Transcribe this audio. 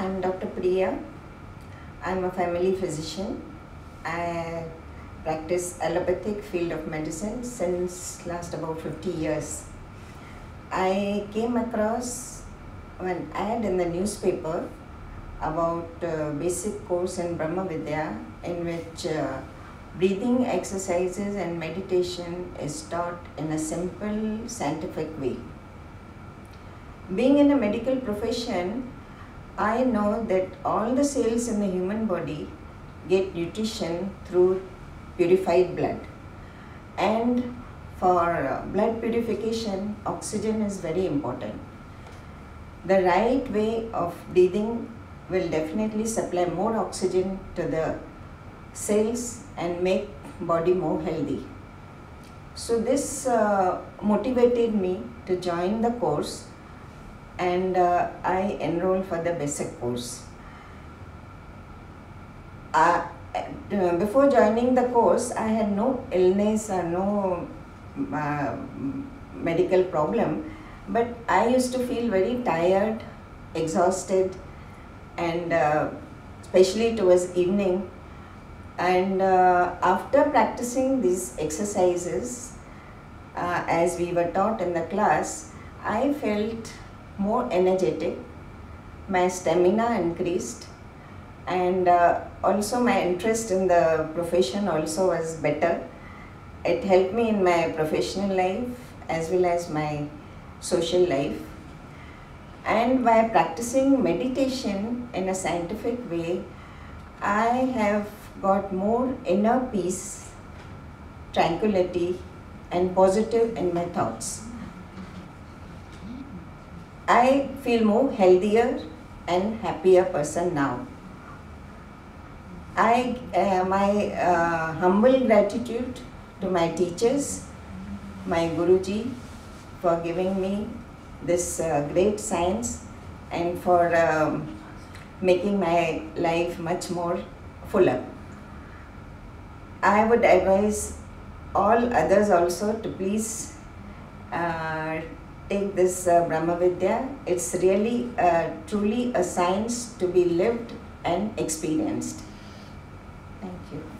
I'm Dr. Priya. I'm a family physician. I practice allopathic field of medicine since last about 50 years. I came across an ad in the newspaper about basic course in Brahma Vidya in which uh, breathing exercises and meditation is taught in a simple scientific way. Being in a medical profession, I know that all the cells in the human body get nutrition through purified blood. And for blood purification, oxygen is very important. The right way of breathing will definitely supply more oxygen to the cells and make body more healthy. So this uh, motivated me to join the course and uh, I enrolled for the basic course. Uh, uh, before joining the course, I had no illness or no uh, medical problem, but I used to feel very tired, exhausted, and uh, especially towards evening. And uh, after practicing these exercises, as we were taught in the class, I felt more energetic, my stamina increased, and uh, also my interest in the profession also was better. It helped me in my professional life as well as my social life. And by practicing meditation in a scientific way, I have got more inner peace, tranquility, and positive in my thoughts. I feel more healthier and happier person now. I, uh, my uh, humble gratitude to my teachers, my Guruji, for giving me this uh, great science and for um, making my life much more fuller. I would advise all others also to please uh, take this uh, Brahmavidya. It's really uh, truly a science to be lived and experienced. Thank you.